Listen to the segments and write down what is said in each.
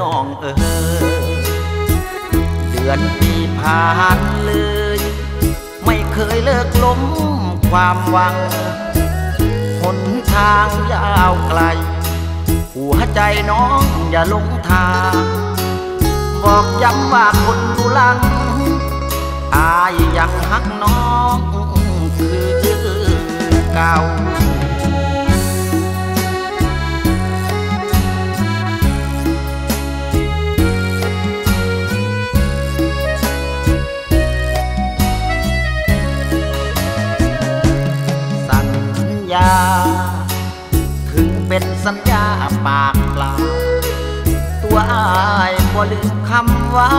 น้องเออเดือนปีผ่านเลย ไม่เคยเลิกล้มความหวังหนทางยาวไกล หัวใจน้องอย่าหลงทาง บอกย้ำว่าคนดูลัง อายยังหักน้องคือเก่า ญา ถึงเป็นสัญญาปากเปล่า ตัวอายบ่ลืมคำว้า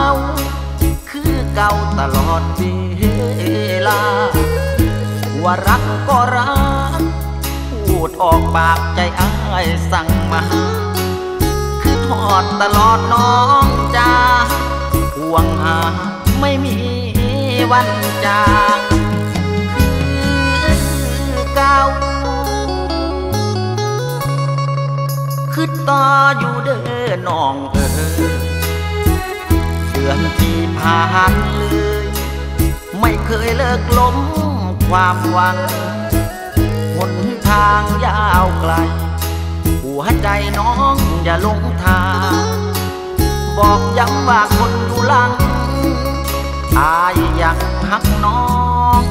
คือเก่าตลอดเวลา ว่ารักก็รัก พูดออกปากใจอายสั่งมา คือทอดตลอดน้องจ้าห่วงหาไม่มีวันจางคือเก่า คือต่ออยู่เด้อน้องเออเดือนที่ผ่านเลยไม่เคยเลิกล้มความหวังหนทางยาวไกล หัวใจน้องอย่าลงทาง บอกย้ำว่าคนดูลังอายยังหักน้อง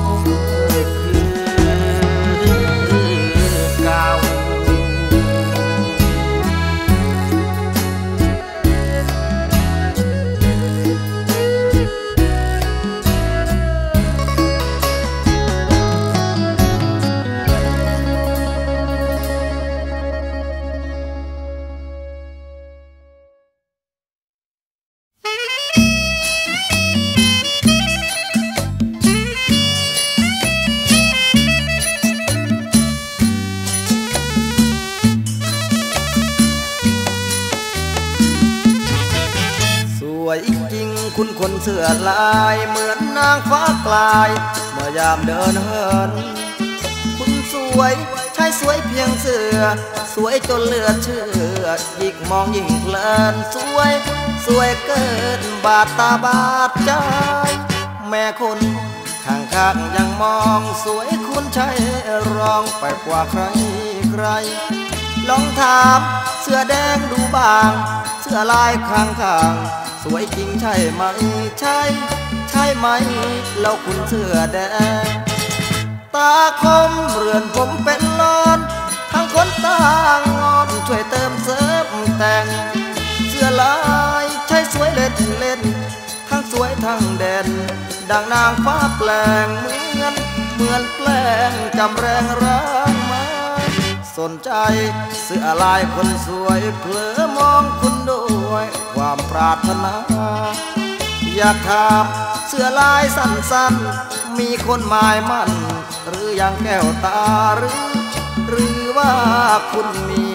จริงคุณคนเสื้อลายเหมือนนางฟ้ากลาย เมื่อยามเดินเหิน คุณสวยใช่สวยเพียงเสือ สวยจนเลือดเชื่อยิ่งมองยิ่งเพลินสวย สวยเกินบาดตาบาดใจ แม่คนข้างข้างๆยังมองสวยคุณใช่รองไปกว่าใครใคร ลองถามเสื้อแดงดูบาง เสื้อลายข้างข้างๆ สวยจริงใช่ไหมใช่ ใช่ไหม แล้วคุณเสื้อแดง ตาคมเรือนผมเป็นลอน ทั้งคนตางอนช่วยเติมเสริมแต่ง เสื้อลายใช่สวยเล่นเล่น ทั้งสวยทั้งเด่น ดังนางฟ้าแปลงเหมือนเหมือนแปลงจำแรงรักมาสนใจเสื้อลายคนสวยเผลอมองคุณด้วย ความปรารถนา อยากถามเสื้อลายสั้นๆ มีคนหมายมั่น หรือยังแก้วตาหรือ หรือว่าคุณมี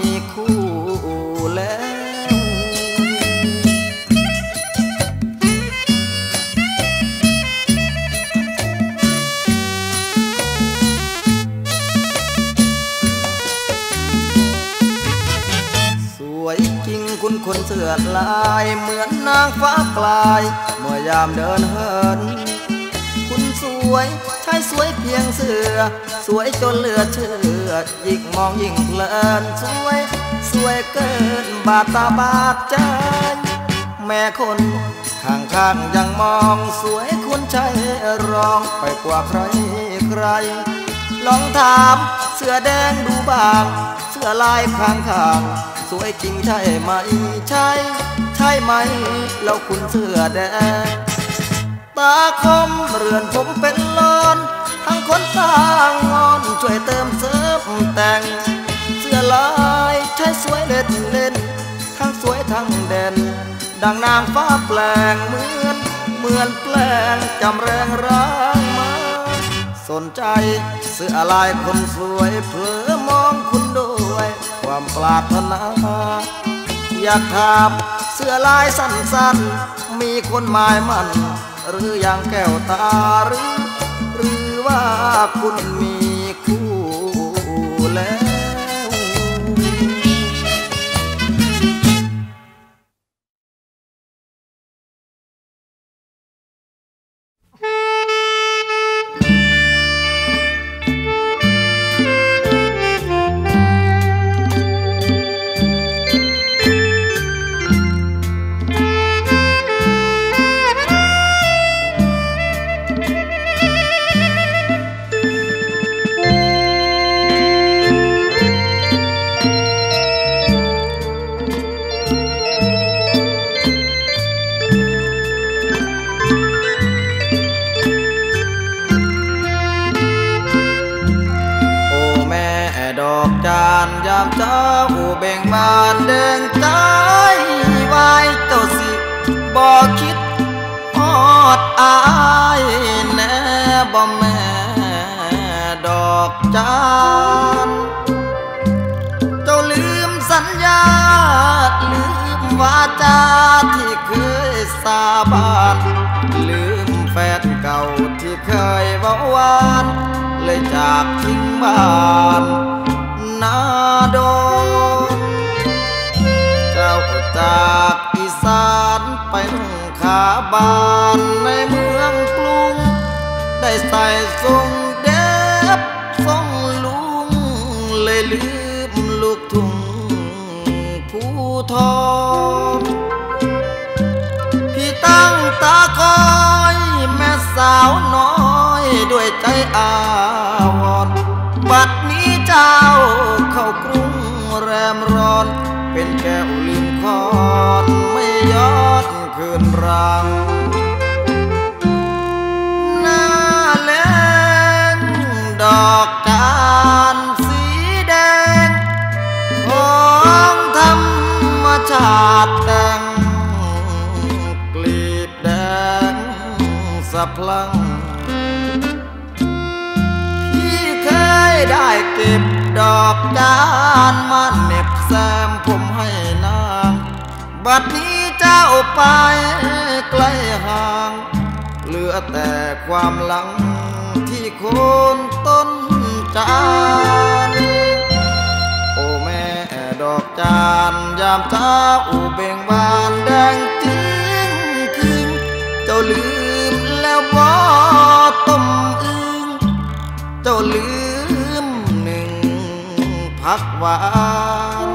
คนเสือดลายเหมือนนางฟ้ากลาย เมื่อยามเดินเหิน คุณสวยใช่สวยเพียงเสือ สวยจนเลือดเชื่อยิ่งมองยิ่งเพลินสวย สวยเกินบาดตาบาดใจแม่คนข้างข้างยังมองสวยคุณใจร้องไปกว่าใครใคร ลองถามเสือแดงดูบาง อลายข้างข้าง สวยจริงใช่ไหม ใช่ ใช่ไหม แล้วคุณเสื้อแดง ตาคมเรือนผมเป็นลอนทั้งคนตางอนช่วยเติมเสริมแต่ง เสื้อลายใช้สวยเล่นเล่น ทั้งสวยทั้งเด่น ดังนางฟ้าแปลงเหมือน เหมือนแปลงจำแรงร่างมา สนใจเสื้อลายคนสวยเพื่อมองคุณด้วย ความปรารถนา อยากถามเสื้อลายสั้นๆ มีคนหมายมัน หรืออย่างแก้วตาหรือ หรือว่าคุณมีคู่แล้ว สะพลังพี่เคยได้เก็บดอกจานมาเน็บแซมผมให้นาง บัดนี้เจ้าไปไกลห่าง เหลือแต่ความหลังที่โคนต้นจานโอ้แม่ดอกจานยามเช้าเบ่งบานแดงจริงคืนเจ้าลืม เจ้าลืมหนึ่งพักหวาน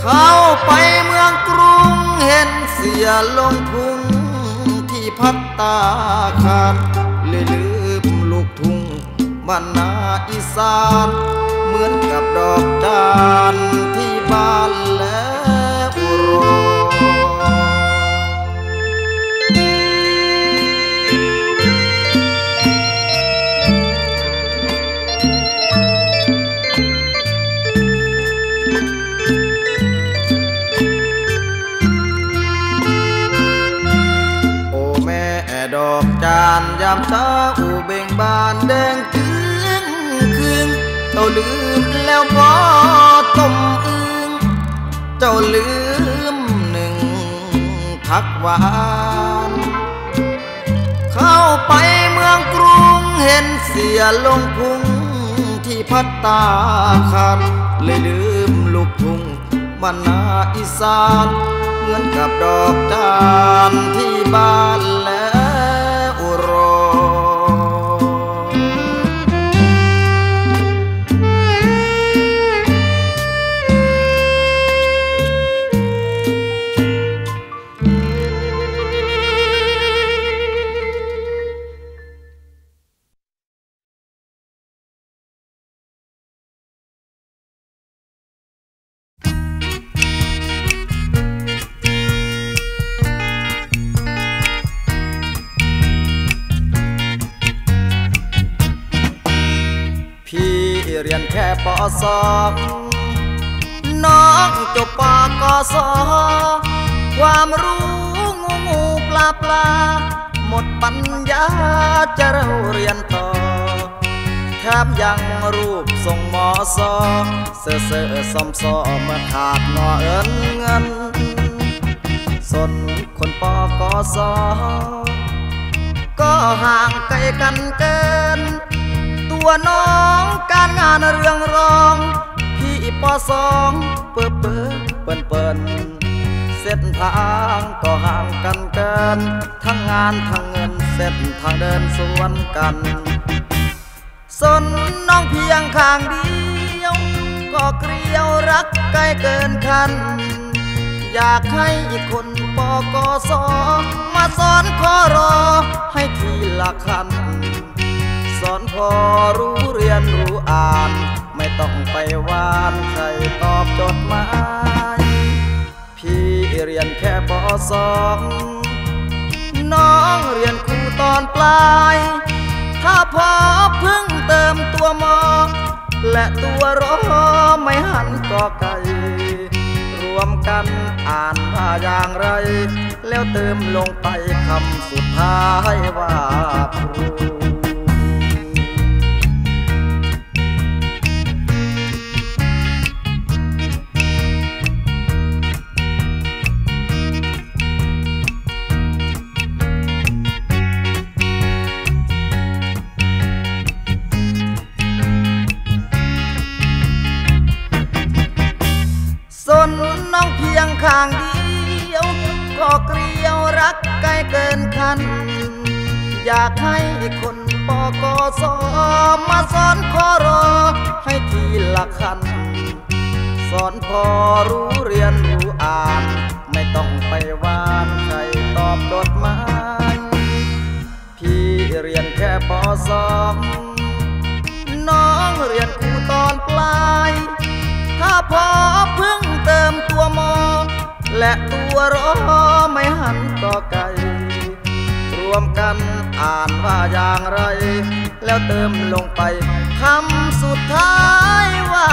เข้าไปเมืองกรุงเห็นเสียลงพุงที่พัตตาคารเลยลืมลูกทุ่งบ้านนาอีสานเหมือนกับดอกจานที่บ้านแล้วรานยามเช้าเบ่งบานแดงจึงคืนเจ้าลืมแล้วพอต้มอึงเจ้าลืมหนึ่งพักหวานเข้าไปเมืองกรุงเห็นเสียลงพุงที่พัตตาคารเลยลืมลูกทุ่งบ้านนาอีสานเหมือนกับดอกจานที่บ้าน เรียนแค่ปสองน้องจบปกสความรู้งูงูปลาปลาหมดปัญญาจะเราเรียนต่อแถมยังรูปส่งหมอสอเสือเสือซอมซอเมื่อขาดนอเอินเงินสนคนปกสก็ห่างไกลกันเกิน ตัวน้องการงานเรื่องรอง พี่ปอสองเปิดเปิดเปินเปินเส้นทางก็ห่างกันเกิน ทั้งงานทั้งเงินเส้นทางเดินสวนกัน สนน้องเพียงข้างเดียว ก็เกลียวรักใกล้เกินคัน อยากให้อีกคนปอกสอมาสอนขอรอให้ทีละคัน สอนพอรู้เรียนรู้อ่าน ไม่ต้องไปวานใครตอบจดหมาย พี่เรียนแค่ปสองน้องเรียนครูตอนปลาย ถ้าพอพึ่งเติมตัวมอ และตัวรอไม่หันก็ไกลรวมกันอ่านว่าอย่างไร แล้วเติมลงไปคำสุดท้ายว่าครู ยังข้างเดียวก็เกลียวรักใกล้เกินคัน อยากให้คนปกสมาสอนขอรอให้ทีละคัน สอนพอรู้เรียนรู้อ่าน ไม่ต้องไปวานใครตอบจดหมายพี่เรียนแค่ปสองน้องเรียนครูตอนปลาย ถ้าพอพึ่งเติมตัวมอ และตัวรอไม่หันก็ไกลรวมกันอ่านว่าอย่างไร แล้วเติมลงไปคำสุดท้ายว่า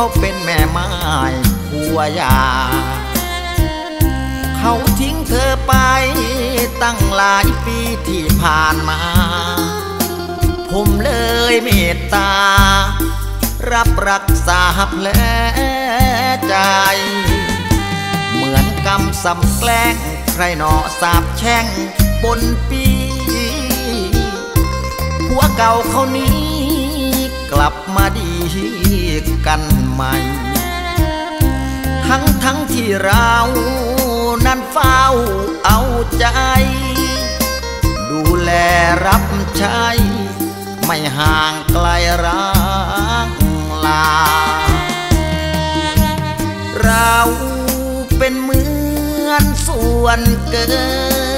เขาเป็นแม่ไม้ผัวยา เขาทิ้งเธอไปตั้งหลายปีที่ผ่านมา ผมเลยเมตตา รับรักษาแผลใจ เหมือนกำสำแกล้งใครหนอสาบแช่งบนปีผัวเก่าเขานี้กลับมาดี กันใหม่ ทั้งทั้งที่เรานั้นเฝ้าเอาใจ ดูแลรับใช้ ไม่ห่างไกลรักลา เราเป็นเหมือนส่วนเกิน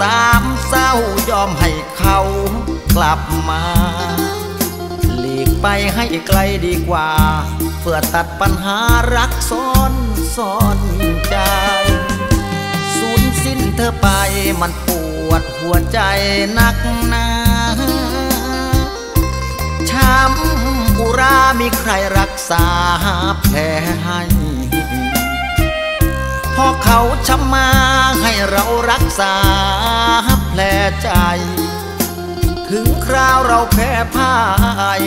สามเศร้ายอมให้เขากลับมา หลีกไปให้ไกลดีกว่า เพื่อตัดปัญหารักซ้อนซ้อนใจ สูญสิ้นเธอไปมันปวดหัวใจนักหนาช้ำอุรามีใครรักษาแผลให้ พอเขาชำมาให้เรารักษาแผลใจ ถึงคราวเราแพ้พ่าย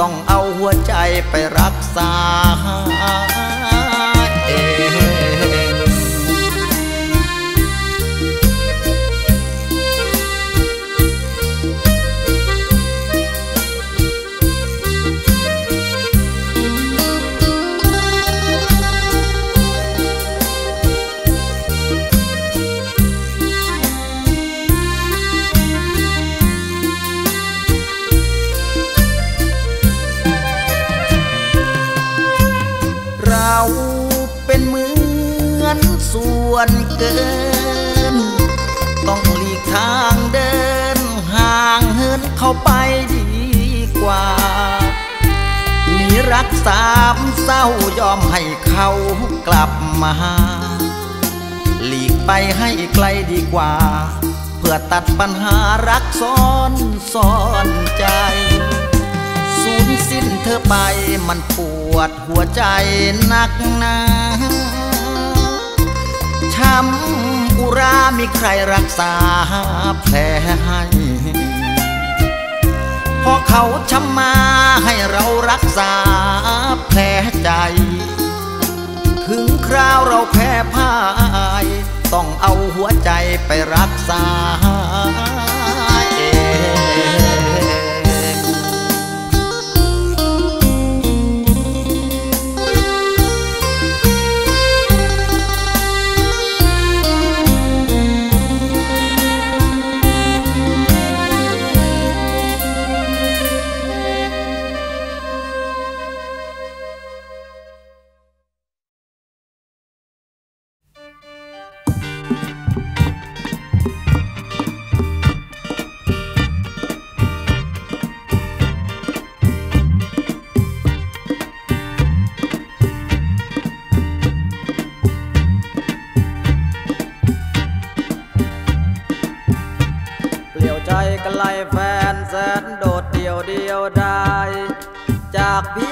ต้องเอาหัวใจไปรักษา ส่วนเกิน ต้องหลีกทางเดิน ห่างเหินเข้าไปดีกว่าหนีรักสามเศร้ายอมให้เขากลับมาหลีกไปให้ไกลดีกว่า เพื่อตัดปัญหารักซ้อนซ้อนใจสูญสิ้นเธอไปมันปวดหัวใจนักหนา ช้ำอุรามีใครรักษาแผลให้พอเขาช้ำมาให้เรารักษาแผลใจ ถึงคราวเราแพ้พ่าย ต้องเอาหัวใจไปรักษา จ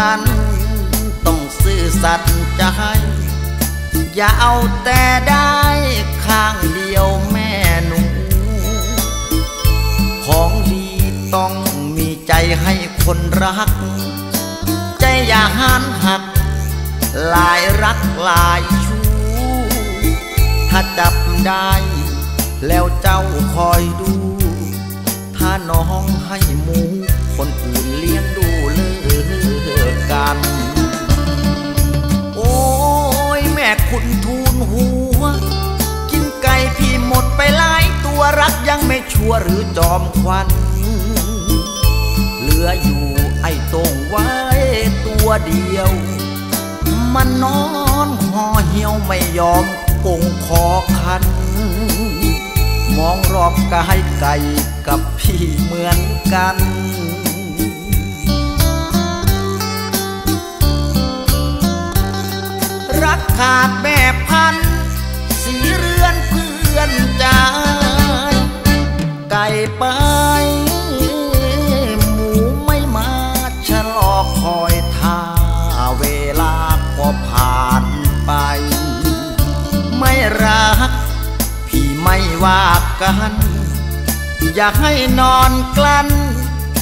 กัน ต้องซื่อสัตย์ใจอย่าเอาแต่ได้ข้างเดียวแม่หนู ของดีต้องมีใจให้คนรัก ใจอย่าหันหัก ลายรักลายชู้ถ้าจับได้ แล้วเจ้าคอยดู ถ้าน้องให้หมูคนอื่น แม่คุณทูลหัว กินไก่พี่หมดไปหลายตัวรักยังไม่ชัวหรือจอมควัน เหลืออยู่ไอ้ตรงไว้ตัวเดียว มันนอนห่อเหี่ยวไม่ยอมกงคอคัน มองรอบกายไก่กับพี่เหมือนกัน รักขาดแม่พัน สีเรือนเพื่อนใจไก่ไปหมูไม่มาชะลอคอยท่าเวลาก็ผ่านไป ไม่รัก พี่ไม่ว่ากัน อยากให้นอนกลั้น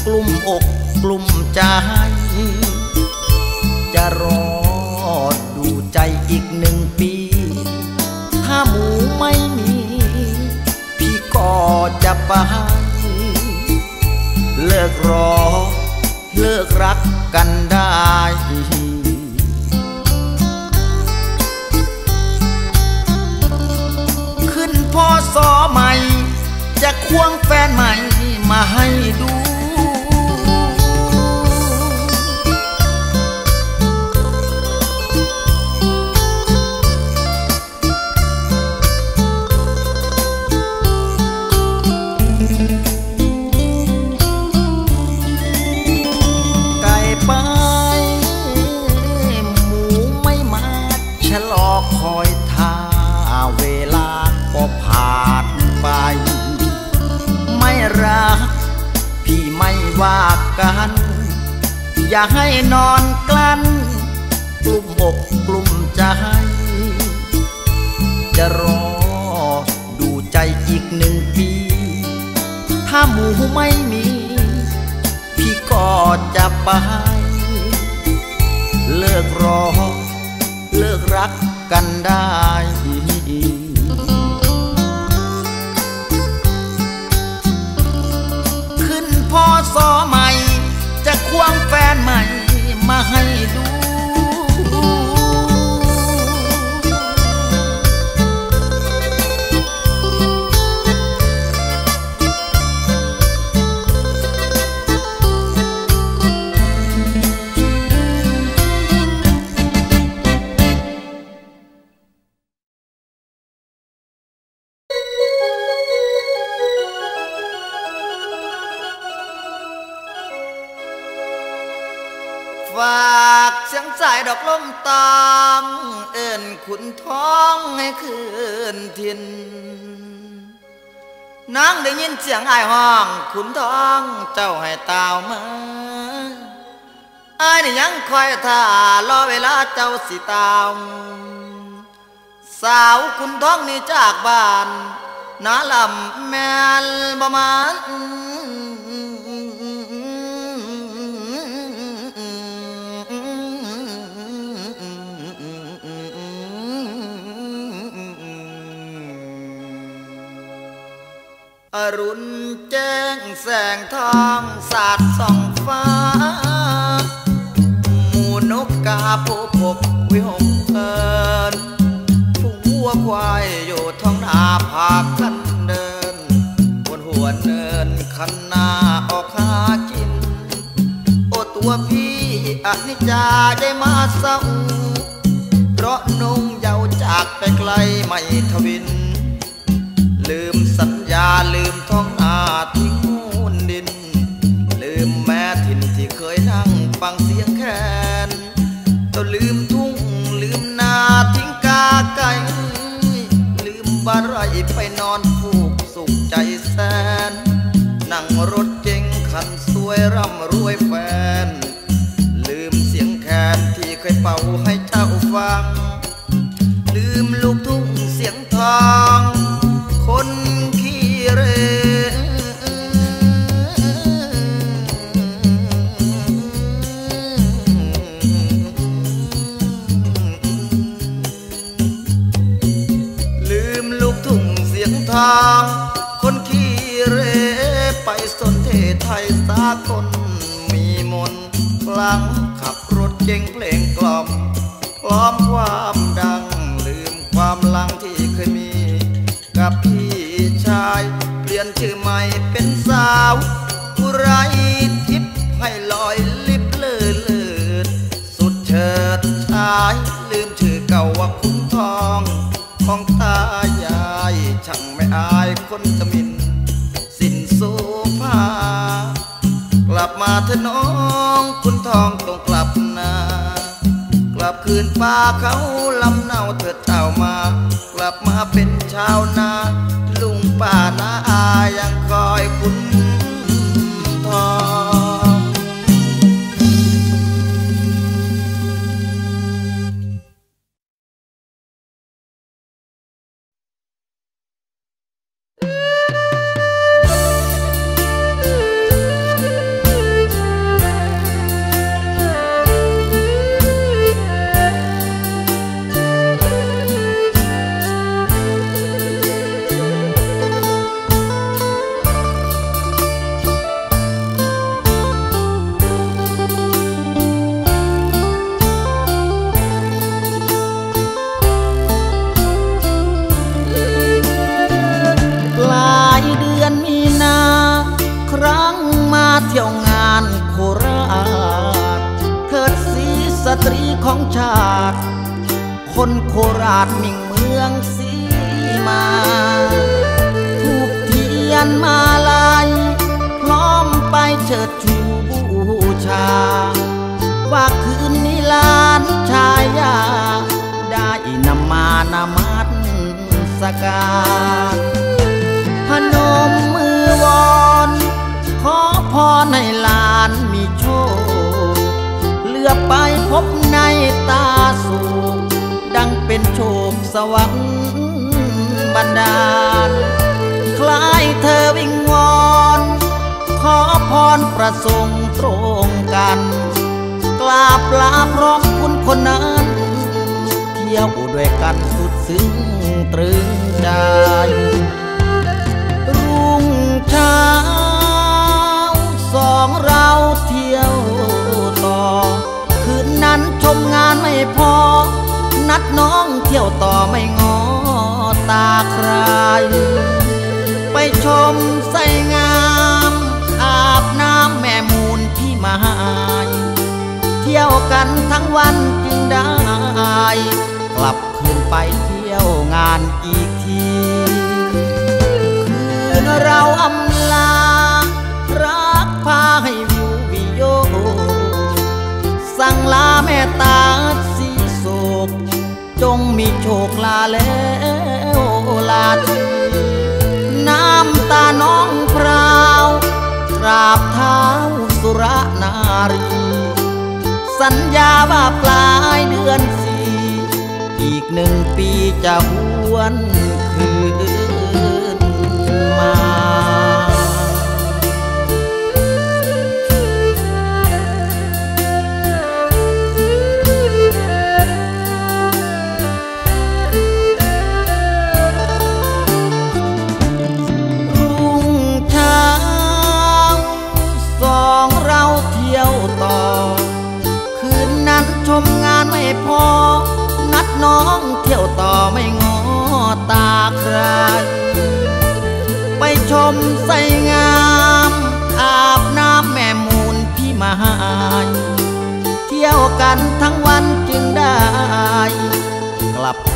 กลุ่มอกกลุ่มใจจะรอด ใจอีกหนึ่งปี ถ้าหมูไม่มี พี่ก็จะไป เลิกรอ เลิกรักกันได้ขึ้นพอสอใหม่ จะควงแฟนใหม่มาให้ดู นางได้ยินเสียงไอ้ห้อง ขุนท้องเจ้าให้ตาวมาไอ้นี่ยังคอยท่ารอเวลาเจ้าสิตาวสาวขุนท้องนี่จากบ้านนาลำแม่นบ่มาน อรุณแจ้งแสงทองสาดส่องฟ้า หมูนกกาโผพกวิหกเอินผู้วัวควายอยู่ท้องนาผากกันเดินบนหัวเนินคันนาออกหากิน โอตัวพี่อนิจจาได้มาเศร้าเพราะนงเยาวจากไปไกลไม่ทวิน ลืมสัญาลืมท้องนาทิ้งมูนดิน ลืมแม่ถิ่นที่เคยนั่งฟังเสียงแคนต้องลืมทุ่งลืมนาทิ้งกาไก่ลืมบารไรไปนอนผูกสุขใจแสน นั่งรถเก๋งคันสวยร่ำรวยแฟน ลืมเสียงแคนที่เคยเป่าให้เจ้าฟัง ลืมลูกทุ่งเสียงทองางคนขี้เรไปสนเทไทยสากลมีมนต์คลังขับรถเก่งเพลงกล่อมพร้อมความดังลืมความลังที่เคยมี กับพี่ชาย เปลี่ยนชื่อใหม่เป็นสาวอุไรทิพย์ให้ลอยลิบเลื่อเลือสุดเฉิดชาย เถอน้องคุณทองต้องกลับนา กลับคืนป่าเขาลำเนาเถิดเจ้ามา กลับมาเป็นชาวนา ลุงป่านาอายัง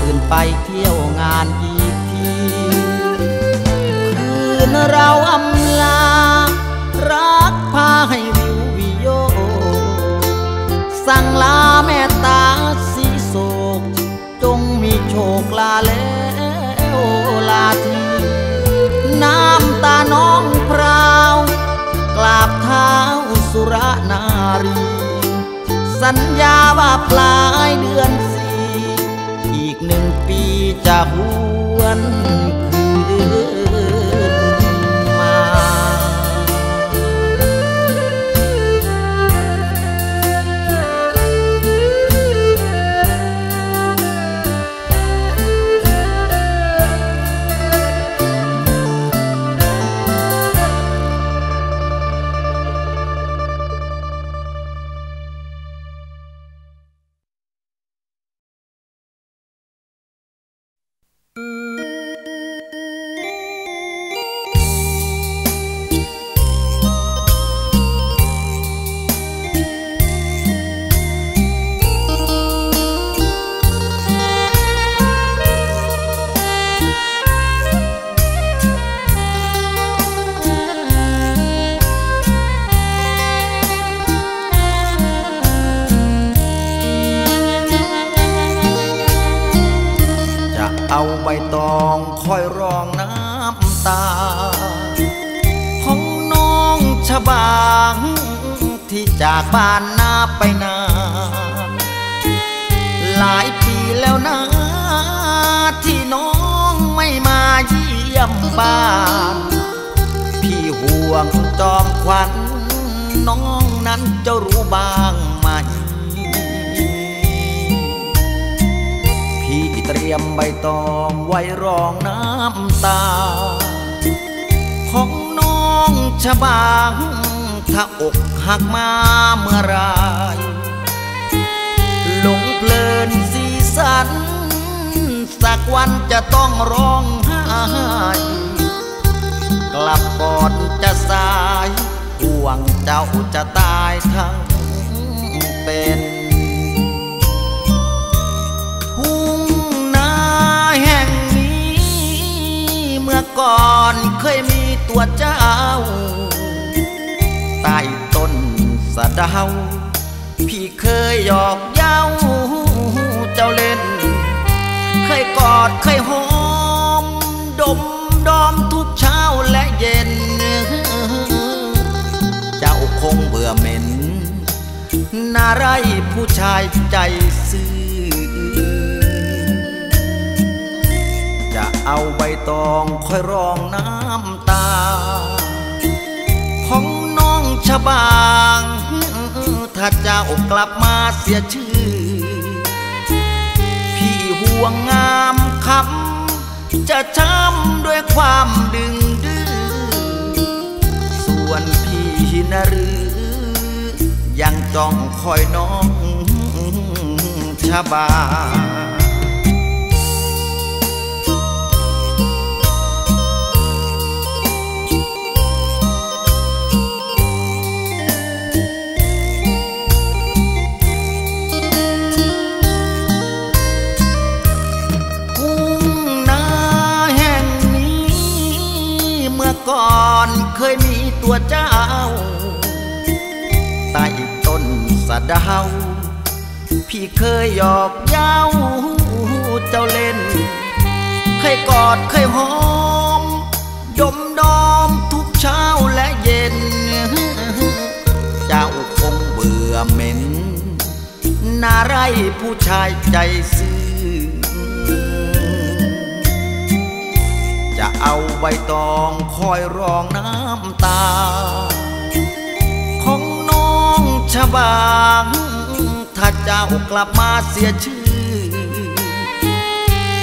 กลับคืนไปเที่ยวงานอีกทีคืนเราอำลา รักพาให้วิววิโย สั่งลาแม่ตาสีโศก จงมีโชคลาแล้วลาที น้ำตาน้องพราว กราบเท้าสุรนารี สัญญาว่าปลายเดือนสี ของน้องชบางที่จากบ้านนาไปนานหลายปีแล้วนะที่น้องไม่มาเยี่ยมบ้าน พี่ห่วงจอมขวัญน้องนั้นจะรู้บ้างไหมพี่เตรียมใบตองไว้รองน้ำตา ของน้องชะบางถ้าอกหักมาเมื่อไรหลงเพลินสีสัน สักวันจะต้องร้องไห้กลับก่อนจะสายห่วงเจ้าจะตายทั้งเป็นทุ่งนาแห่งนี้ เมื่อก่อนเคยมี ตัวเจ้า ใต้ต้นสะเดาพี่เคยหยอกเย้าเจ้าเล่น เคยกอดเคยหอม ดมดอมทุกเช้าและเย็น เจ้าคงเบื่อเหม็นน่าไรผู้ชายใจซื่อ เอาใบตองคอยรองน้ำตา ของน้องชบางถ้าเจ้ากลับมาเสียชื่อ พี่ห่วงงามคำจะช้ำด้วยความดึงดื้อส่วนพี่นะหรือยังจ้องคอยน้องชบาทุ่ วเจ้าใต้ต้นสะเดาพี่เคยหยอกเย้าเจ้าเล่น เคยกอดเคยหอม ดมดอมทุกเช้าและเย็น เจ้าคงเบื่อเหม็นน่าไรผู้ชายใจซื่อ จะเอาใบตองคอยรองน้ำตา ของน้องชบางถ้าเจ้ากลับมาเสียชื่อ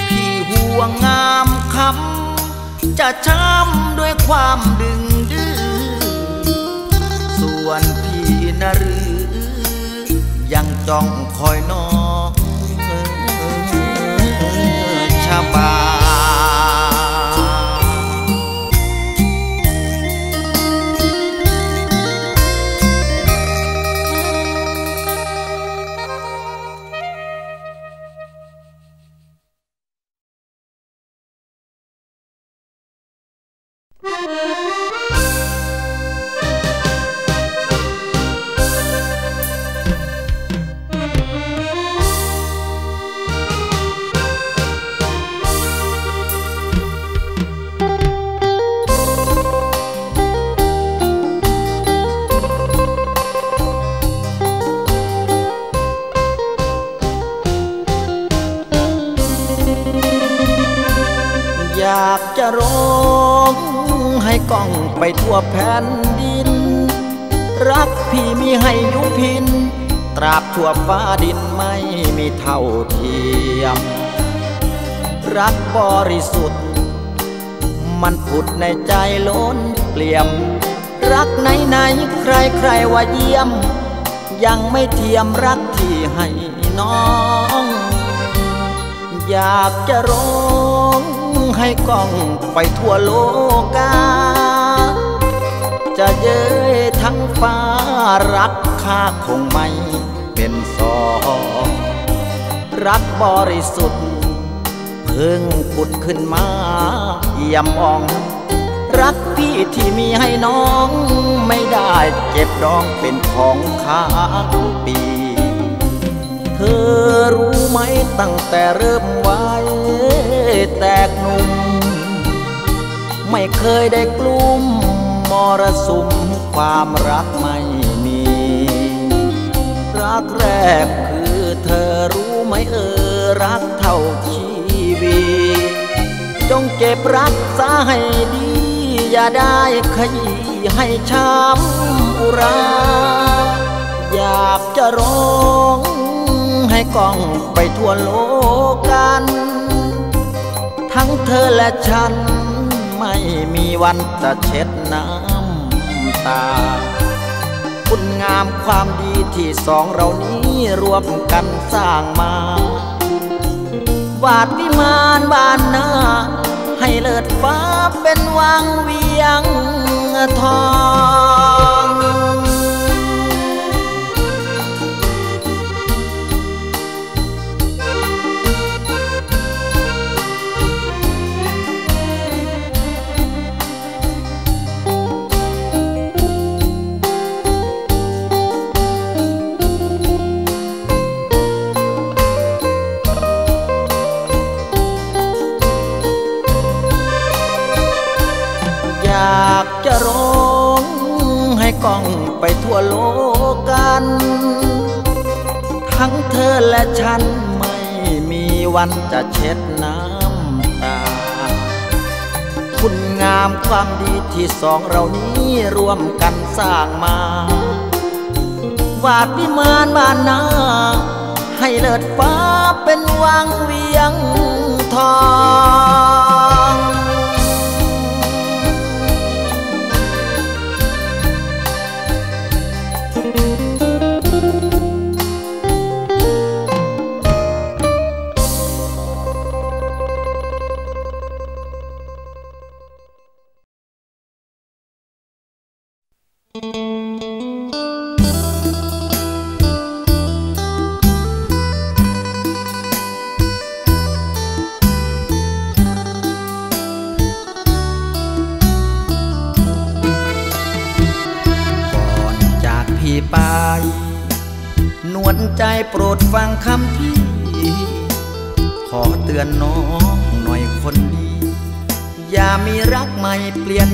พี่ห่วงงามคำจะช้ำด้วยความดึงดื้อส่วนพี่นรือยังจ้องคอยน้องร้ ไปทั่วแผ่นดิน รักพี่มีให้ยุพิน ตราบชั่วฟ้าดินไม่มีเท่าเทียม รักบริสุทธิ์ มันผุดในใจล้นเปลี่ยม รักไหนไหนใครใครว่าเยี่ยม ยังไม่เทียมรักที่ให้น้อง อยากจะร้องให้กล้องไปทั่วโลกา จะเย้ยทั้งฟ้ารักข้าคงไม่เป็นสองรักบริสุทธิ์เพิ่งผุดขึ้นมาเยี่ยมมอง รักพี่ที่มีให้น้องไม่ได้เจ็บรองเป็นของค้างปี เธอรู้ไหมตั้งแต่เริ่มไว้แตกหนุ่ม ไม่เคยได้กลุ่ม มรสุมความรักไม่มี รักแรกคือเธอรู้ไหมเออรักเท่าชีวีจงเก็บรักษาให้ดี อย่าได้ขยี้ให้ช้ำอุรา อยากจะร้องให้กล้องไปทั่วโลกกัน ทั้งเธอและฉันไม่มีวันจะเช็ด ตา คุณงามความดีที่สองเรานี้รวมกันสร้างมา วาดวิมานบ้านหน้าให้เลิศฟ้าเป็นวังเวียงทอง อและฉันไม่มีวันจะเช็ดน้ำตา คุณงามความดีที่สองเรานี้รวมกันสร้างมา วาดพิมานบ้านนา ให้เลิศฟ้าเป็นวังเวียงทอง เปลี่ยน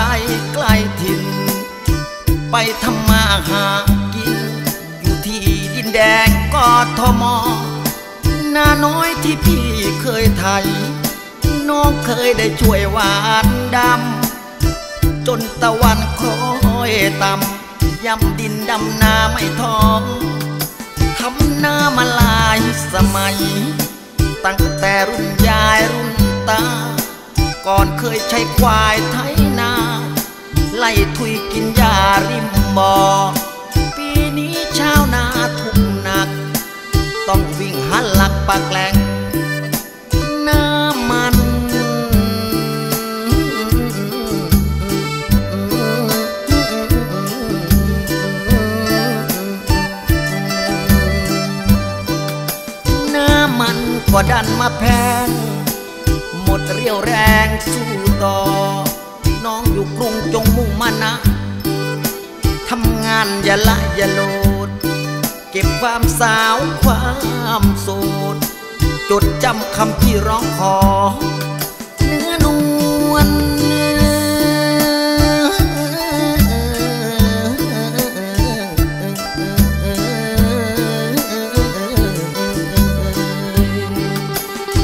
ไปไกลถิ่น ไปทำมาหากิน อยู่ที่ดินแดงกอทมนาน้อยที่พี่เคยไทย น้องเคยได้ช่วยหวานดำ จนตะวันคอยต่ำย่ำดินดำนาไม่ท้องทำหน้ามาลายสมัย ตั้งแต่รุ่นยายรุ่นตา ก่อนเคยใช้ควายไถนา ไล่ทุยกินยาริมบ่อปีนี้ชาวนาทุกหนัก ต้องวิ่งหันหลักปากแหลงน้ำมัน น้ำมันก็ดันมาแพง หมดเรี่ยวแรงสู้ นะทำงานอย่าละอย่าโลด เก็บความสาวความโสด จดจำคำที่ร้องขอ เนื้อนวล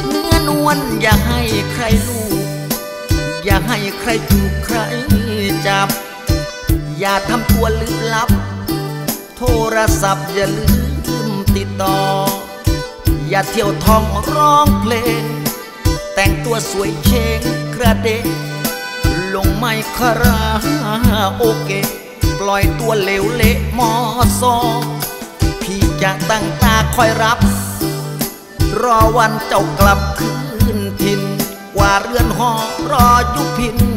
เนื้อนวลอย่าให้ใครลูก อย่าให้ใครจูบใคร จับ อย่าทำตัวลึกลับ โทรศัพท์อย่าลืมติดต่อ อย่าเที่ยวท่องร้องเพลง แต่งตัวสวยเชงกระเดะลงไม่คาราโอเกะปล่อยตัวเหลวเละมอซอพี่จะตั้งตาคอยรับ รอวันเจ้ากลับคืนถิ่นกว่าเรือนหอรอยุพิน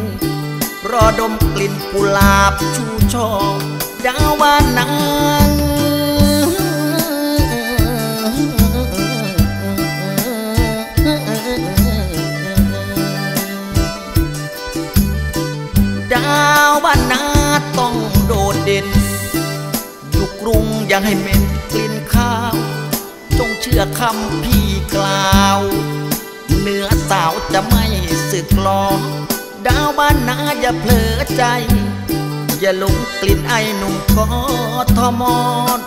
รอดมกลิ่นกุหลาบชูช่อดาวานนางดาวบ้านนาต้องโดดเด่น อยู่กรุงยังให้เหม็นกลิ่นข้าว จงเชื่อคำพี่กล่าว เนื้อสาวจะไม่สึกลอ ดาวบ้านนาอย่าเผลอใจ อย่าหลงกลิ่นไอหนุ่มกอทมอ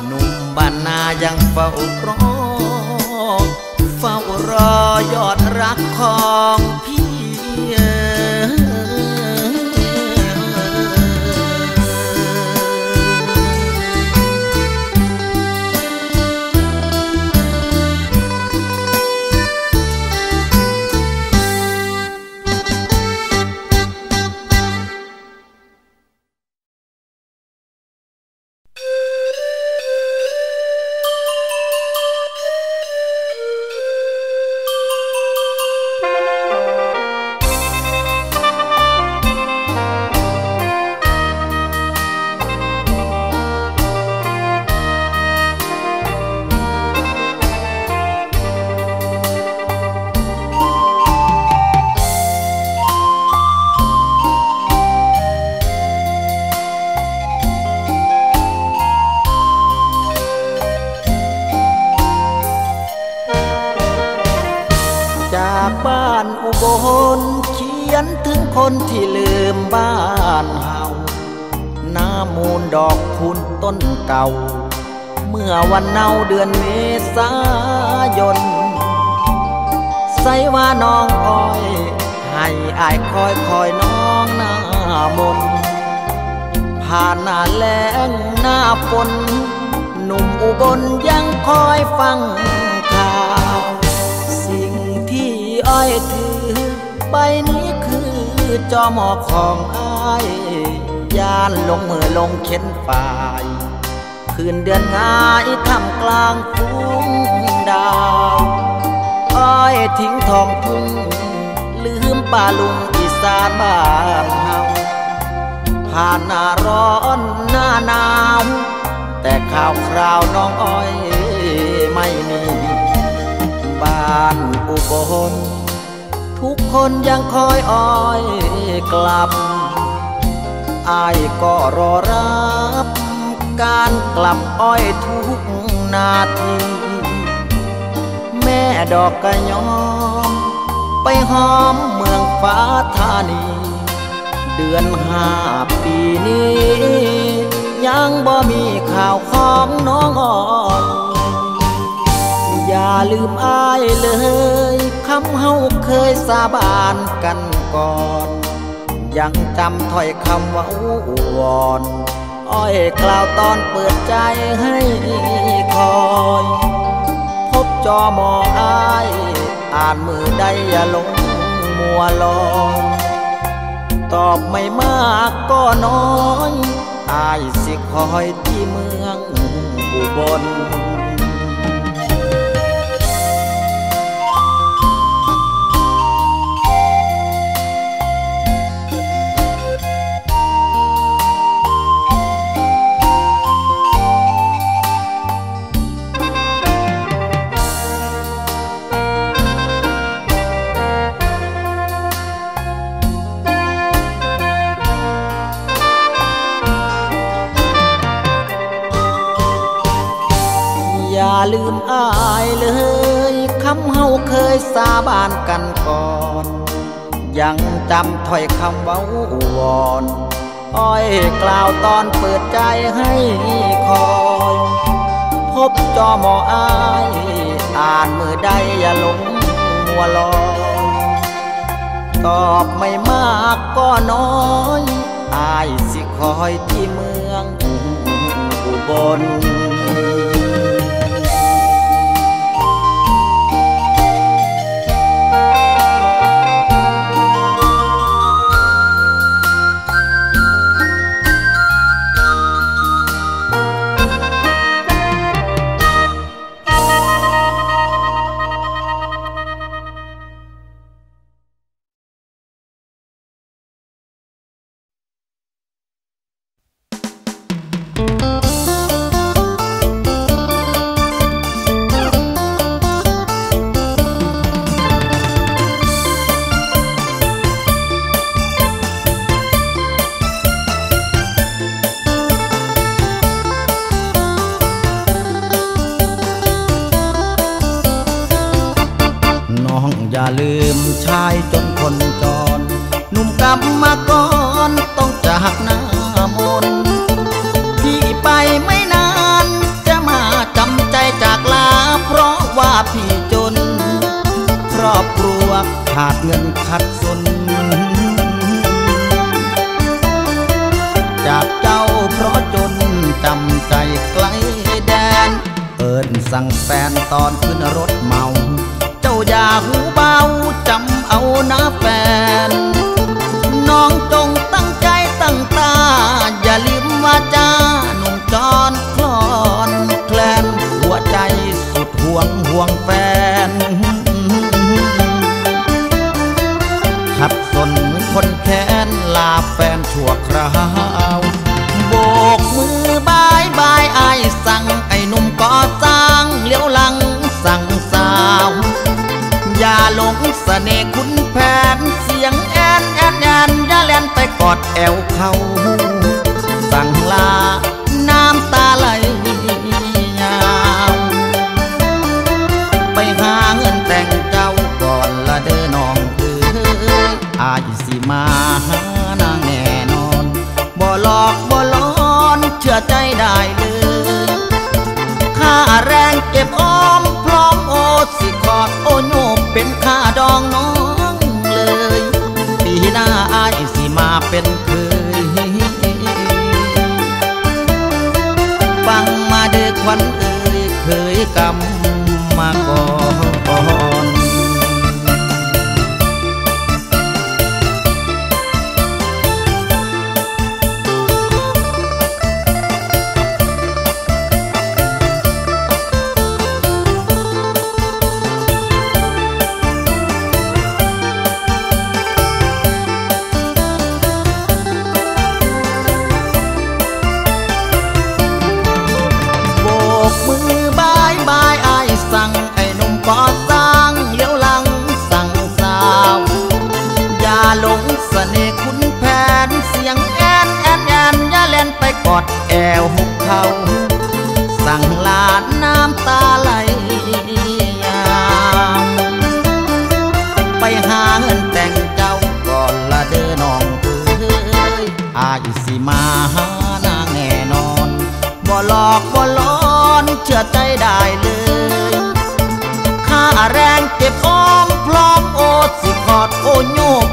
หนุ่มบ้านนายังเฝ้ารอเฝ้ารอยอดรักของ มื่อวันเนาเดือนเมษายน ใส่ว่าน้องอ้อย ให้อายคอยคอยน้องหน้ามน ผ่านหน้าแล้งหน้าฝนหนุ่มอุบลยังคอยฟังข่าว สิ่งที่อ้อยถือใบนี้คือจอมอของอ้ายยานลงมือลงเข็นฝ่าย คืนเดือนงายทำกลางฟุ้งดาวอ้อยทิ้งทองทุ่งลืมป่าลุงอีสานบ้านเฮาผ่านหน้าร้อนหน้าหนาว แต่ข่าวคราวน้องอ้อยไม่มี บ้านอุบลทุกคนยังคอยอ้อยกลับอายก็รอรับ การกลับอ้อยทุกนาที แม่ดอกกระยอม ไปหอมเมืองฟ้าธานี เดือนห้าปีนี้ ยังบ่มีข่าวของน้องอ้อยอย่าลืมอายเลยคำเฮาเคยสาบานกันก่อน ยังจำถ้อยคำว่าอ้วอน อ้อยกล่าวตอนเปิดใจให้คอย พบจอมออายอ่านมือได้อย่าหลงมัวลอยตอบไม่มากก็น้อยอายสิคอยที่เมืองอุบล ถ้อยคำเว้าวอนอ้อยกล่าวตอนเปิดใจให้คอย พบจอหมออายอ่านมือใดอย่าหลงมัวลอยตอบไม่มากก็น้อยอายสิคอยที่เมืองอุบล เป็นเคย ฟังมาเด้อควันเอ่ยเคยกำ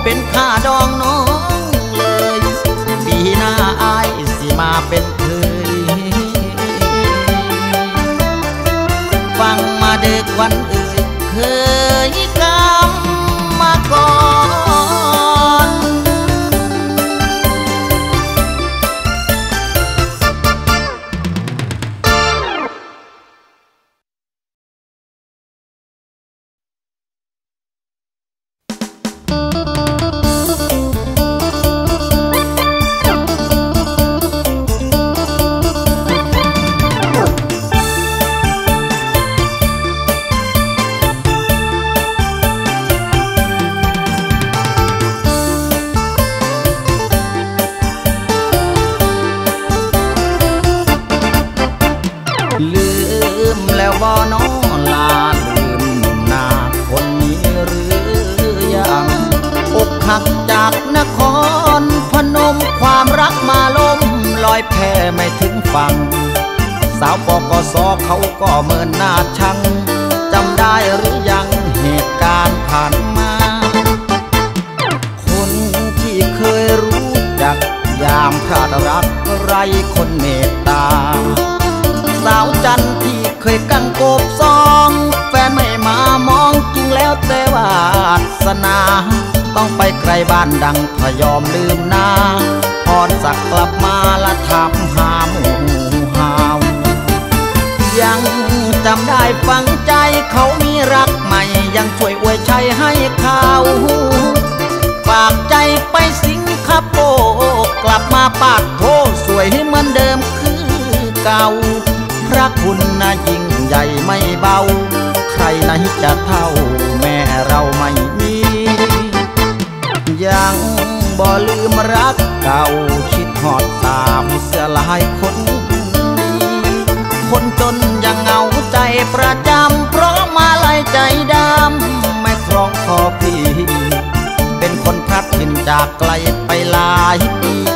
เป็นข้าดองน้องเลย ปีหน้าอายสิมาเป็นเคย ฟังมาเด็กวันอื่นเคย หลายปี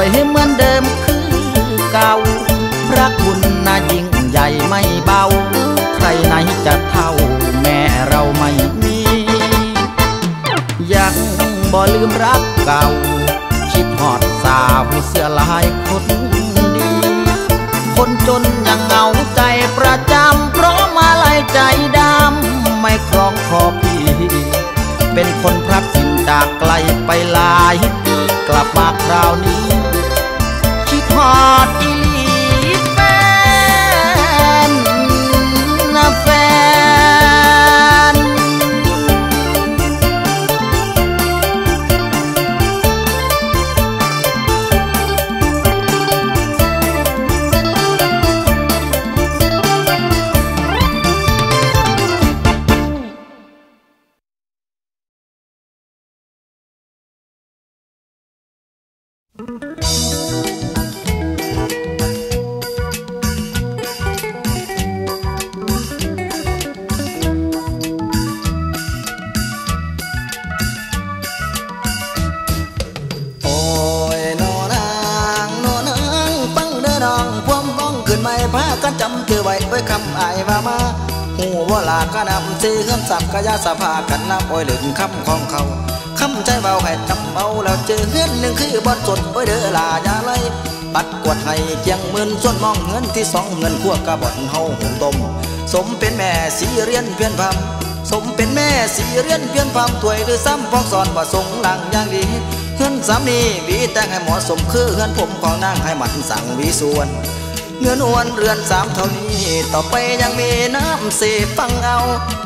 วยให้เหมือนเดิมคือเก่าพระคุณน่ายิ่งใหญ่ไม่เบา ใครไหนจะเท่าแม่เราไม่มี ยังบ่ลืมรักเก่า คิดหอดสาวเสื้อลายคนดีคนจนยังเหงาใจประจำเพราะมาลายใจดำไม่ครองคอพี่ เป็นคนพลัดถิ่นจากไกลไปหลายปีกลับมาคราวนี้ คิ ปัดกวดให้เกียงหมื่นส่วนมองเงินที่สองเงินขั้วกระบอนเฮาหงต้มสมเป็นแม่สีเรียนเพียนพำสมเป็นแม่สีเรียนเพียนพำถวยหรือซ้ำพองสอนว่าทรงหลังอย่างดีเฮือนสามีวีแต่งให้หมอสมคือเฮือนผมของนางให้มันสั่งวีส่วน เงินอ้วนเรือนสามเท่านี้ ต่อไปยังมีน้ำเสฟังเอา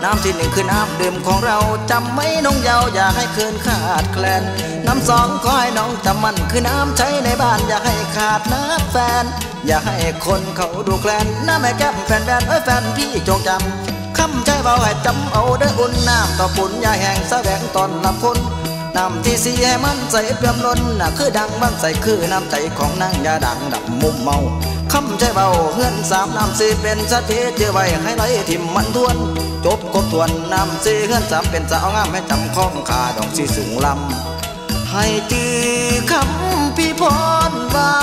น้ำที่หนึ่งคือน้ำดื่มของเราจำไม่น้องเยาวอย่าให้เคินขาดแคลน น้ำสองขอให้น้องจำมันคือน้ำใช้ในบ้านอย่าให้ขาดน้ำแฟน อย่าให้คนเขาดูแคลนน้ำแม่แก้มแฟนแฟนเอ้ยแฟนพี่จงจำคำใจเบาให้จำเอาเด้ออุ่นน้ำต่อปุ่นยาแห้งแสวงตอนลำพ้นน้ำที่สีให้มันใส่เปี่ยมล้นน่ะคือดังบ้างใส่คือน้ำใจของนางยาดังดับมุมเมา คำใจเบาเฮือนสามน้ำสีเป็นสถิเจอไว้ให้ไหลทิมมันทวน จบกบทวนน้ำสีเฮือนสามเป็นสาวงามให้จำข้องขาดอกสีสูงลำให้ตีคำพี่พรเบา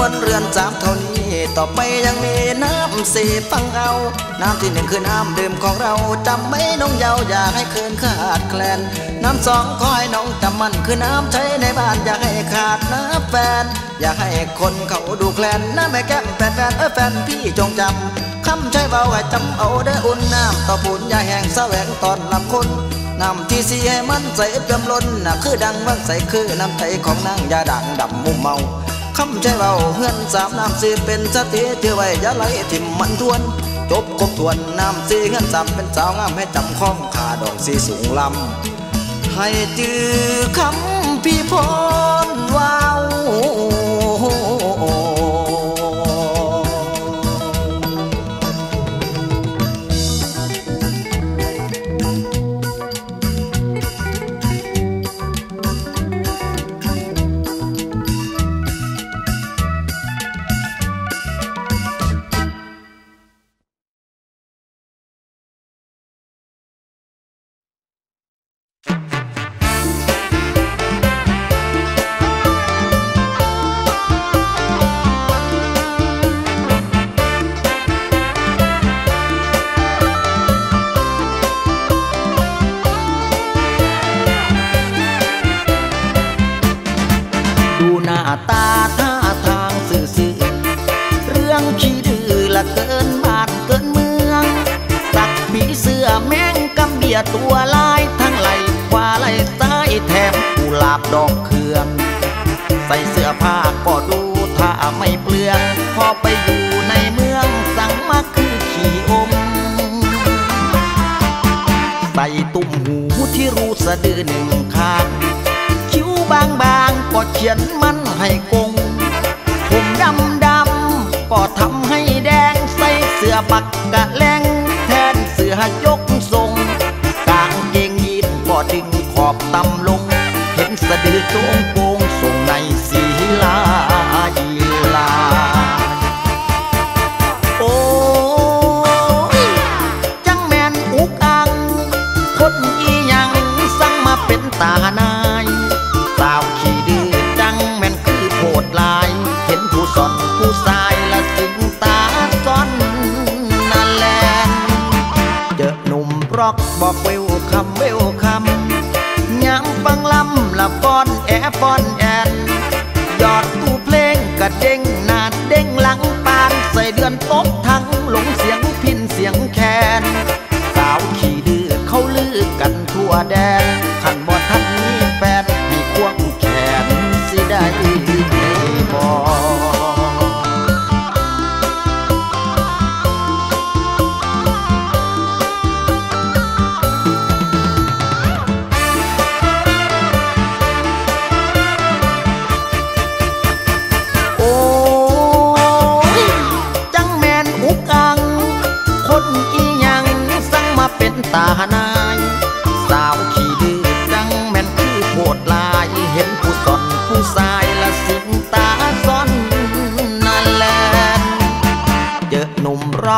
วนเรือนจามเท่านี้ ต่อไปยังมีน้ำเสฟังเอา น้ำที่หนึ่งคือน้ำดื่มของเราจำไม่น้องเยาอยากให้คืนขาดแคลน น้ำสองคอยน้องจำมันคือน้ำใช้ในบ้านอยากให้ขาดน้ำแฟน อยากให้คนเขาดูแคลนน้ำแม่แก้มแฟนแฟนเออแฟนพี่จงจำคำใช้เบาให้จำเอาได้อุ่นน้ำต่อปุ่นย่าแห้งแสวงตอนหลับคนน้ำที่สีให้มันใสเติมล้นนะคือดังว่างใสคือน้ำใจของนางยาดังดำมุมเมา คำใจเบาเฮือนสามน้ำสีเป็นสติเที่วไว้ยาไหลทิมมันทวน จบกบทวนน้ำสีเฮือนสามเป็นสาวงามให้จำข้องขาดอกสีสูงลำให้จือคำพี่พรว้าว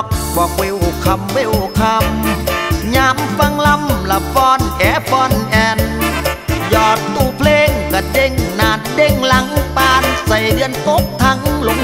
อบบอกวิวคำวิวคำยามฟังลำละฟอนแอฟอนแอนยอดตู้เพลงกระเด้งนาดเด้งหลังปานใส่เดือนตกทั้งลง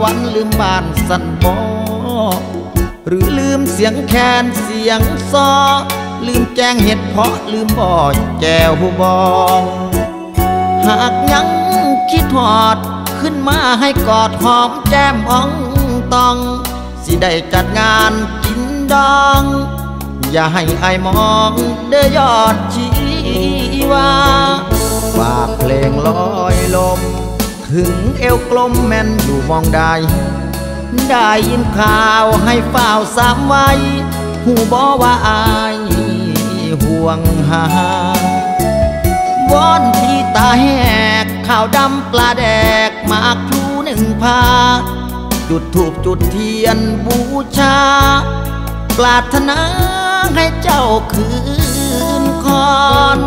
วรรค์ลืมบ้านสันบอหรือลืมเสียงแคนเสียงซอ ลืมแจ้งเห็ดเพาะลืมบ่อแจวบองหากยังคิดหอดขึ้นมาให้กอดหอมแก้มอ่องตอง สิได้จัดงานกินดอง อย่าให้ไอมองเดยอดชีวาฝากเพลงลอยลม ถึงเอวกลมแม่นอยู่มองใดได้ยินข่าวให้เฝ้าสามไว้หูบอว่าอายห่วงหาวอนที่ตาแหกข่าวดำปลาแดกมากพลูหนึ่งพาจุดถูกจุดเทียนบูชาปรารถนาให้เจ้าคืนคอน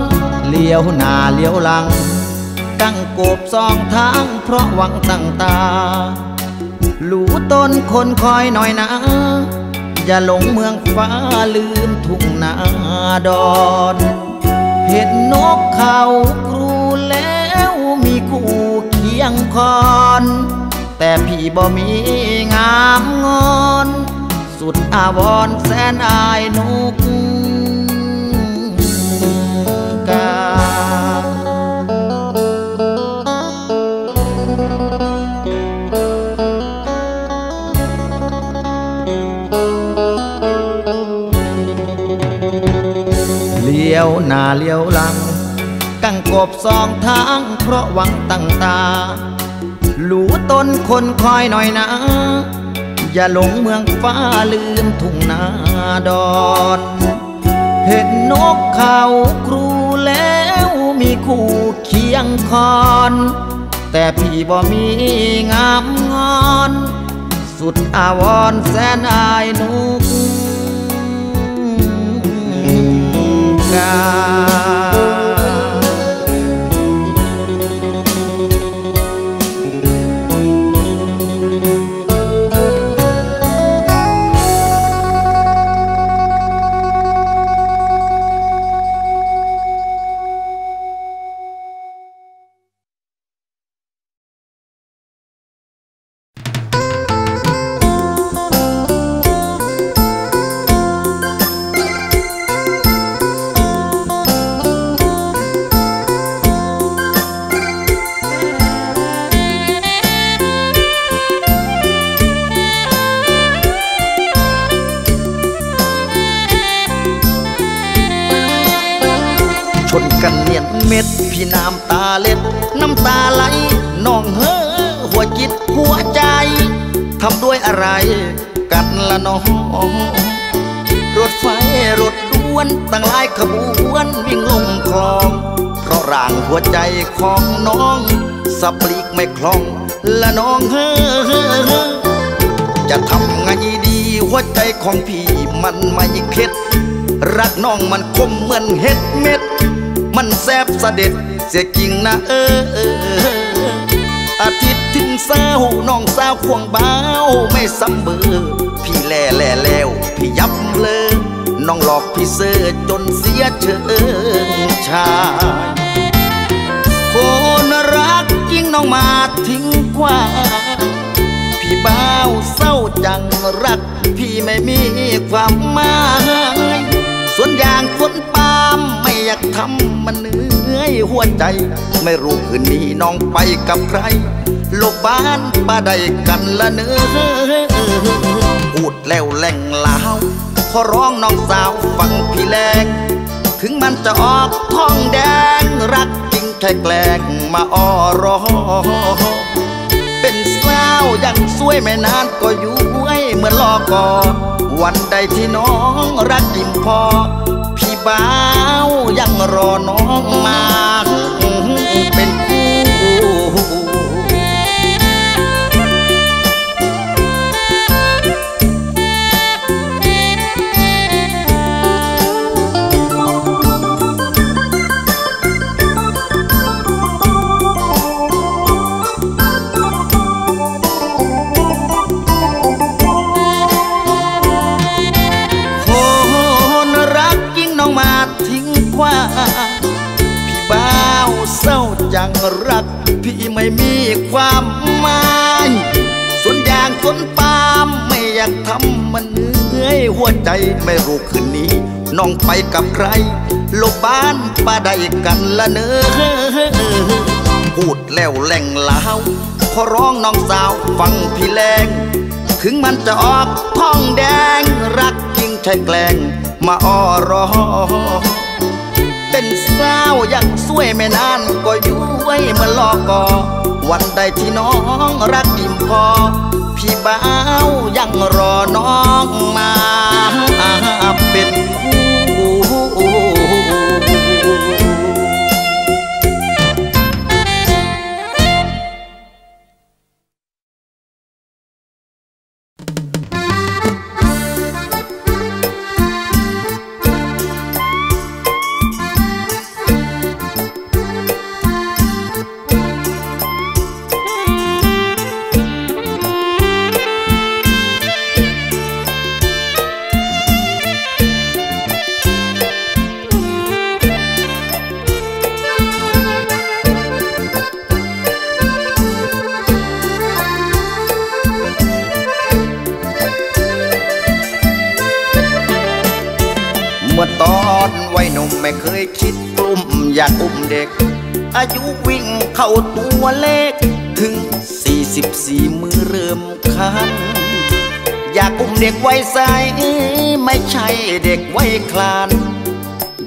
เลี้ยวหน้าเลี้ยวหลัง ตั้งโกบสองทางเพราะหวังตั้งตา หลูต้นคนคอยหน่อยนะ อย่าหลงเมืองฟ้าลืมทุ่งนาดอนเห็นนกเขาครูแล้วมีคู่เคียงคอน แต่พี่บ่มีงามงอน สุดอาวรแสนอายนกก ลี้ยวหน้าเลี้ยวหลังตั้งกบสองทางเพราะหวังตั้งตา หลูต้นคนคอยหน่อยนะ อย่าหลงเมืองฟ้าลืมทุ่งนาดอนเห็นนกเขาครูแล้วมีคู่เคียงคอน แต่พี่บ่มีงามงอน สุดอาวรแสนอายนุก ก ม็ด พี่น้ำตาเล็ด น้ำตาไหลน้องเฮ้อหัวจิตหัวใจทำด้วยอะไรกันละน้องรถไฟรถด่วนตั้งหลายขบวนวิ่งลงคลอง เพราะร่างหัวใจของน้องสับปลีกไม่คล่องละน้องเฮ้อจะทำไงดีหัวใจของพี่มันไม่เคล็ดรักน้องมันคมเหมือนเห็ดเม็ด มันแซบ เสด็จเสียจริงนะเอออาทิตย์ถึงเศร้าน้องสาวควงเบาไม่ซ้ำเบอร์พี่แล่แล่แล้วพี่ยับเลยน้องหลอกพี่เสือจนเสียเชิงชายคนรักยิ่งน้องมาทิ้งกว่า พี่เบาเศร้าจังรัก พี่ไม่มีความหมายส่วนอย่างสวนป อยากทำมันเหนื่อยหัวใจ ไม่รู้คืนนี้น้องไปกับใครโลกบ้านป้าได้กันละเนื้อพูดแล้วแหล่งลาวขอร้องน้องสาวฟังพี่แรงถึงมันจะออกท้องแดง รักจริงแค่แกล้งมาอ้อรอเป็นสาวยังสวยไม่นานก็อยู่ไว้เหมือนรอกอวันใดที่น้องรักยิ่งพอพี่บ่าว ยังรอน้องมา ม่มีความหมายส่วนอย่างสวนปาล์มไม่อยากทำมันเหนื่อยหัวใจไม่รู้คืนนี้ น้องไปกับใครลบบ้านป้าได้กันละเนอพูดแล้วแหล่งลาวขอร้องน้องสาวฟังพี่แรงถึงมันจะออกท้องแดง รักจริงใช่แกล้งมาอ้อรอ เป็นสาวยังสวยไม่นานก็อยู่ไว้มาลอกอวันใดที่น้องรักอิ่มพอ พี่บ่าวยังรอน้องมาเป็น อยากอุ้มเด็ก อายุวิ่งเข้าตัวเลข ถึง 44 มือเริ่มคัน อยากอุ้มเด็กไว้ใสไม่ใช่เด็กไว้คลาน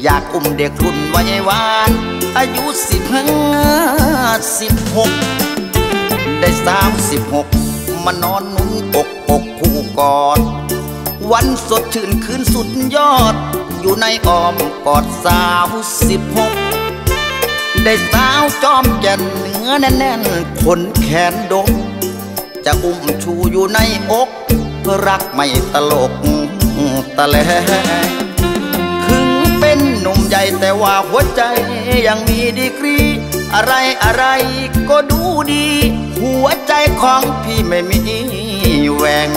อยากอุ้มเด็กรุ่นวัยวาน อายุสิบห้าสิบหกได้สามสิบหกมานอนนุ่นอกอกคู่กอดวันสดชื่นคืนสุดยอด อยู่ในอ้อมกอดสาวสิบหก ได้สาวจอมแก่นเนื้อแน่นๆขนแขนดก จะอุ้มชูอยู่ในอกรักไม่ตลกตะแลถึงเป็นหนุ่มใหญ่แต่ว่าหัวใจยังมีดีกรี อะไรอะไรก็ดูดี หัวใจของพี่ไม่มีแหวง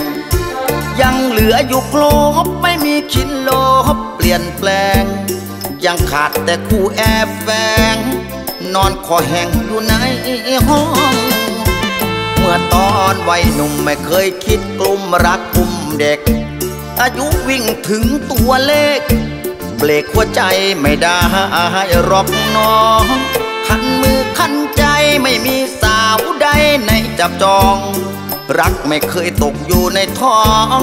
ยังเหลืออยู่ครบไม่มีคิดลบเปลี่ยนแปลง ยังขาดแต่คู่แอบแฝง นอนคอแห้งอยู่ในห้อง เมื่อตอนวัยหนุ่มไม่เคยคิดกลุ่มรักกลุ่มเด็ก อายุวิ่งถึงตัวเลข เบรกหัวใจไม่ได้รอกน้องคันมือคันใจไม่มีสาวใดในจับจอง รักไม่เคยตกอยู่ในท้อง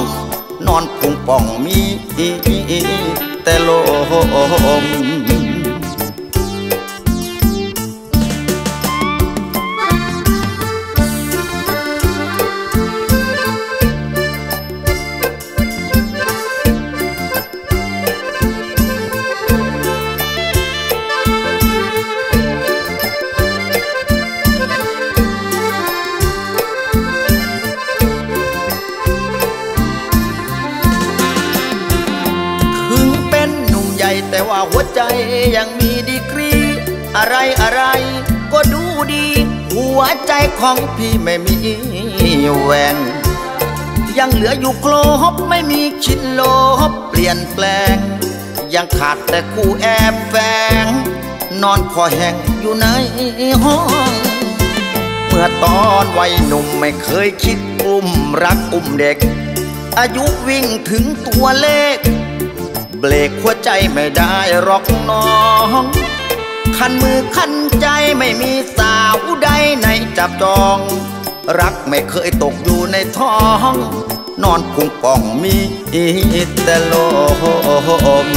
นอนพุงป่องมีแต่ลม ว่าหัวใจยังมีดีกรี อะไรอะไรก็ดูดี หัวใจของพี่ไม่มีแหวงยังเหลืออยู่ครบไม่มีคิดลบเปลี่ยนแปลง ยังขาดแต่คู่แอบแฝงนอนคอแห้งอยู่ในห้อง เมื่อตอนวัยหนุ่มไม่เคยคิดอุ้มรักอุ้มเด็ก อายุวิ่งถึงตัวเลข เบรกหัวใจไม่ได้หรอกน้องคันมือคันใจไม่มีสาวใดในจับจอง รักไม่เคยตกอยู่ในท้อง นอนพุงป่องมีแต่ลม